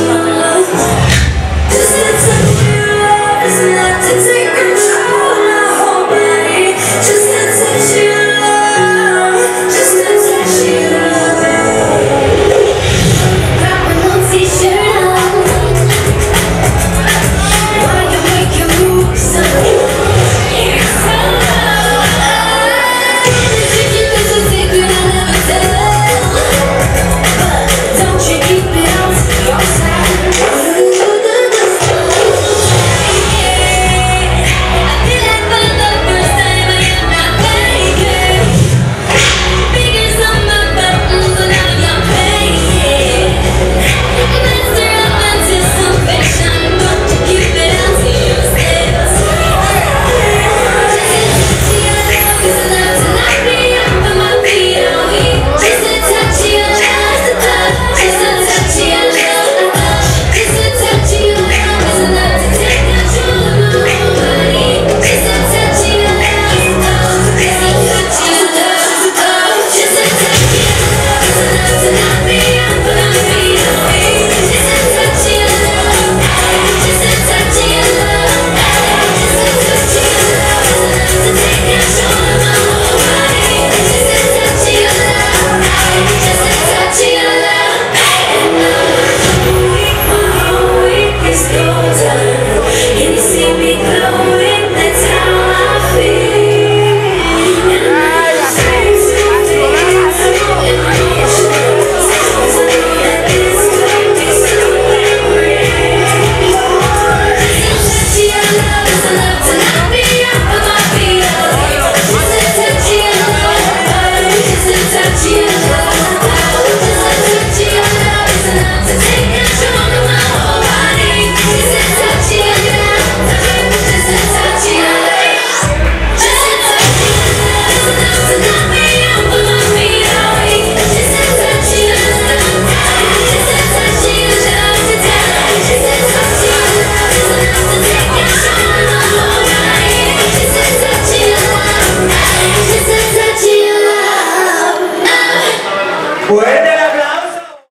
Bye.